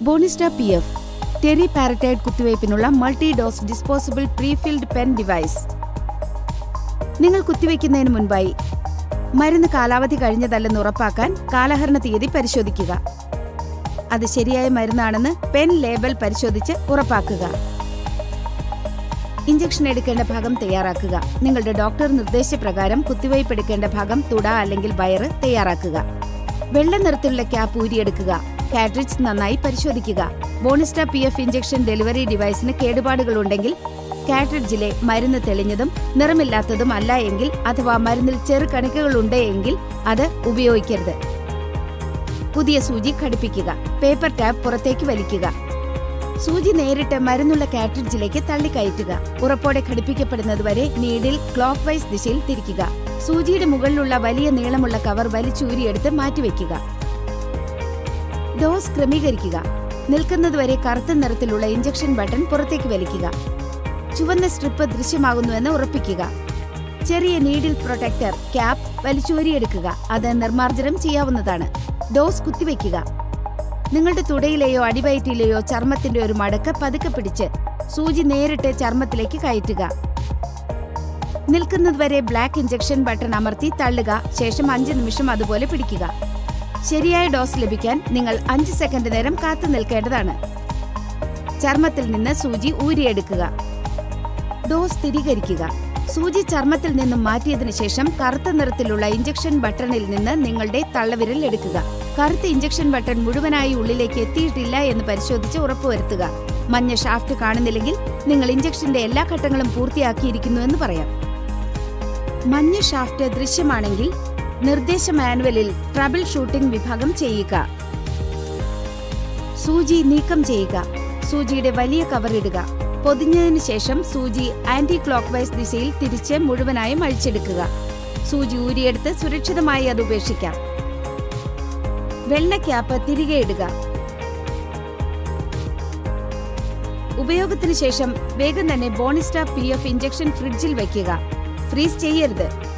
ബോണിസ്റ്റ P F teriparatide കുത്തിവയ്പ്പിനുള്ള multi dose disposable prefilled pen device. നിങ്ങൾ കുത്തിവയ്ക്കുന്നതിന് മുൻപായി മരുന്ന് കാലാവധി കഴിഞ്ഞതല്ലെന്ന് ഉറപ്പാക്കാൻ കാലഹരണ തീയതി പരിശോധിക്കുക. അത് ശരിയായ മരുന്നാണെന്ന് പെൻ ലേബൽ പരിശോധിച്ച് ഉറപ്പാക്കുക. ഇഞ്ചക്ഷൻ എടുക്കേണ്ട ഭാഗം തയ്യാറാക്കുക. നിങ്ങളുടെ ഡോക്ടർ നിർദ്ദേശപ്രകാരം കുത്തിവയ്പ് എടുക്കേണ്ട ഭാഗം തുട അല്ലെങ്കിൽ വയറ് തയ്യാറാക്കുക. വെള്ള നിറത്തിലുള്ള ക്യാപ്പ് ഊരിയെടുക്കുക. കാട്രിഡ്ജ് നന്നായി പരിശോധിക്കുക. Bonista P F injection delivery ഡിവൈസിന് കേടുപാടുകൾ ഉണ്ടെങ്കിൽ കാട്രിഡ്ജിലെ മരുന്ന് തെളിഞ്ഞതും നിറമില്ലാത്തതും അല്ല എങ്കിൽ അഥവാ മരുന്നിൽ ചെറു കണികകൾ ഉണ്ട് എങ്കിൽ അത് ഉപയോഗിക്കരുത്. പുതിയ സൂചി ഘടിപ്പിക്കുക. പേപ്പർ ടാബ് പുറത്തേക്ക് വലിക്കുക. സൂചി നേരിട്ട് മരുന്നുള്ള കാട്രിഡ്ജിലേക്ക് തള്ളിക്കയറ്റുക. ഉറപ്പോടെ ഘടിപ്പിക്കപ്പെടുന്നതുവരെ നീഡിൽ ക്ലോക്ക് വൈസ് ദിശയിൽ തിരിക്കുക. സൂചിയുടെ മുകളിലുള്ള വലിയ നീളമുള്ള കവർ വലിച്ചൂരിയെടുത്ത് മാറ്റിവെക്കുക. ഡോസ് ക്രമീകരിക്കുക. നിൽക്കുന്നതുവരെ കറുത്ത നിറത്തിലുള്ള ഇഞ്ചക്ഷൻ ബട്ടൺ പുറത്തേക്ക് വലിക്കുക. ചുവന്ന സ്ട്രിപ്പ് ദൃശ്യമാകുന്നുവെന്ന് ഉറപ്പിക്കുക. ചെറിയ നീഡിൽ പ്രൊട്ടക്ടർ ക്യാപ്പ് വലിച്ചൂരിയെടുക്കുക. അത് നിർമ്മാർജനം ചെയ്യാവുന്നതാണ്. ഡോസ് കുത്തിവെക്കുക നിങ്ങളുടെ തുടയിലെയോ അടിവയറ്റിലെയോ ചർമ്മത്തിന്റെ ഒരു മടക്ക് പതുക്കെ പിടിച്ച് സൂചി നേരിട്ട് ചർമ്മത്തിലേക്ക് കയറ്റുക. നിൽക്കുന്നതുവരെ ബ്ലാക്ക് ഇഞ്ചക്ഷൻ ബട്ടൺ അമർത്തി തള്ളുക. ശേഷം അഞ്ച് നിമിഷം അതുപോലെ പിടിക്കുക. ശരിയായ ഡോസ് ലഭിക്കാൻ നിങ്ങൾ അഞ്ച് സെക്കൻഡ് നേരം കാത്തു നിൽക്കേണ്ടതാണ്. ചർമ്മത്തിൽ നിന്ന് സൂചി ഊരിയെടുക്കുക. ഡോസ് സ്ഥിരീകരിക്കുക. സൂചി ചർമ്മത്തിൽ നിന്നും മാറ്റിയതിനു ശേഷം കറുത്ത നിറത്തിലുള്ള ഇഞ്ചക്ഷൻ ബട്ടണിൽ നിന്ന് നിങ്ങളുടെ തള്ളവിരൽ എടുക്കുക. കറുത്ത ഇഞ്ചക്ഷൻ ബട്ടൺ മുഴുവനായി ഉള്ളിലേക്ക് എത്തിയിട്ടില്ല എന്ന് പരിശോധിച്ച് ഉറപ്പുവരുത്തുക. മഞ്ഞ ഷാഫ്റ്റ് കാണുന്നില്ലെങ്കിൽ നിങ്ങൾ ഇഞ്ചക്ഷന്റെ എല്ലാ ഘട്ടങ്ങളും പൂർത്തിയാക്കിയിരിക്കുന്നുവെന്ന് പറയാം. മഞ്ഞ ഷാഫ്റ്റ് ദൃശ്യമാണെങ്കിൽ നിർദ്ദേശ മാനുവലിൽ ട്രബിൾ ഷൂട്ടിംഗ് വിഭാഗം ചെയ്യുക. സൂചി നീക്കം ചെയ്യുക. സൂചിയുടെ വലിയ കവർ ഇടുക. പൊതിഞ്ഞതിനു ശേഷം സൂചി ആന്റി ക്ലോക്ക് വൈസ് ദിശയിൽ തിരിച്ച് മുഴുവനായും അഴിച്ചെടുക്കുക സൂചി ഊരിയെടുത്ത് സുരക്ഷിതമായി അത് ഉപേക്ഷിക്കാം. വെള്ള ക്യാപ്പ് തിരികെ ഇടുക. ഉപയോഗത്തിന് ശേഷം വേഗം തന്നെ ബോണിസ്റ്റ പി എഫ് ഇഞ്ചക്ഷൻ ഫ്രിഡ്ജിൽ വയ്ക്കുക. ഫ്രീസ് ചെയ്യരുത്.